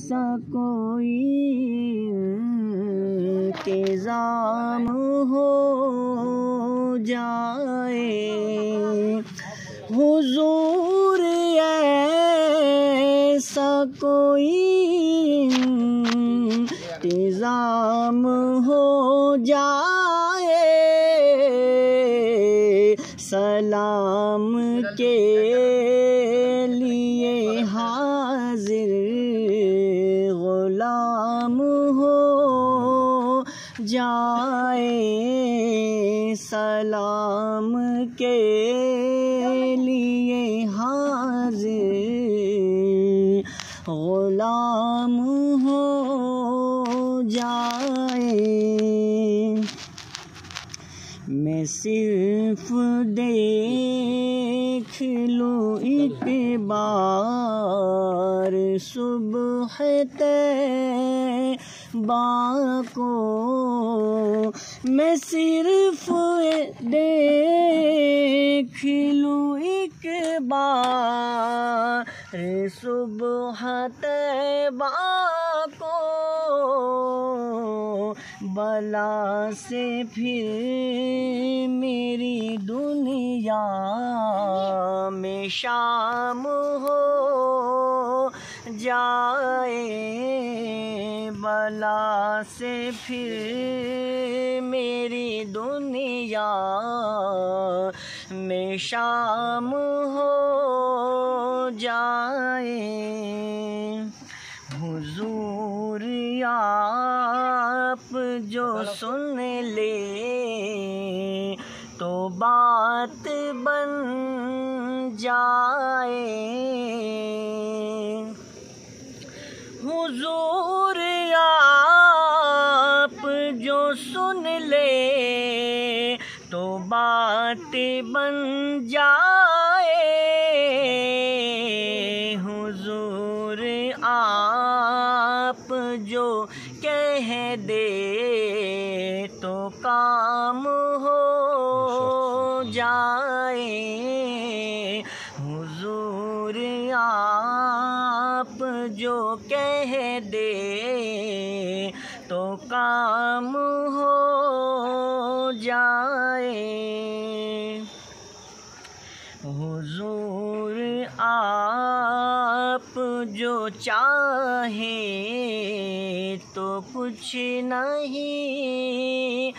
सा कोई इंतज़ाम हो जाए। हुजूर ऐसा कोई इंतज़ाम हो जाए। सलाम के गुलाम हो जाए सलाम के लिए हाजिर। गुलाम हो जाए मैं सिर्फ़ देख लूँ एक बार सुबह तैबा को मैं सिर्फ़ देख लूँ एक बार। सुबह तैबा को बला से फिर मेरी दुनिया में शाम हो जाए। बला से फिर मेरी दुनिया में शाम हो जाए। हुजूर आप जो सुन ले तो बात बन जाए। सुन ले तो बात बन जाए। हुजूर आप जो कह दे तो काम हो जाए। हुजूर आप जो कह दे तो काम हो जाए। हुजूर आप जो चाहे तो कुछ नहीं।